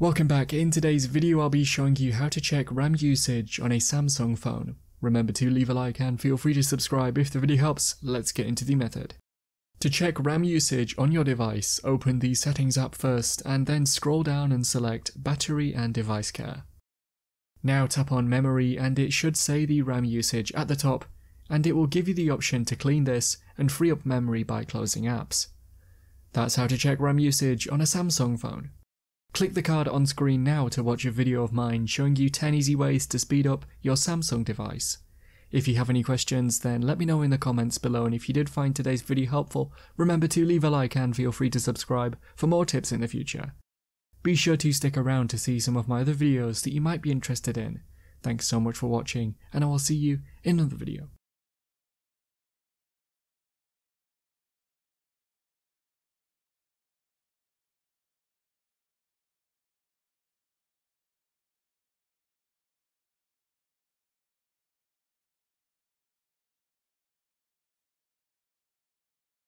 Welcome back, in today's video I'll be showing you how to check RAM usage on a Samsung phone. Remember to leave a like and feel free to subscribe if the video helps, let's get into the method. To check RAM usage on your device, open the settings app first and then scroll down and select battery and device care. Now tap on memory and it should say the RAM usage at the top and it will give you the option to clean this and free up memory by closing apps. That's how to check RAM usage on a Samsung phone. Click the card on screen now to watch a video of mine showing you 10 easy ways to speed up your Samsung device. If you have any questions then let me know in the comments below and if you did find today's video helpful, remember to leave a like and feel free to subscribe for more tips in the future. Be sure to stick around to see some of my other videos that you might be interested in. Thanks so much for watching and I will see you in another video.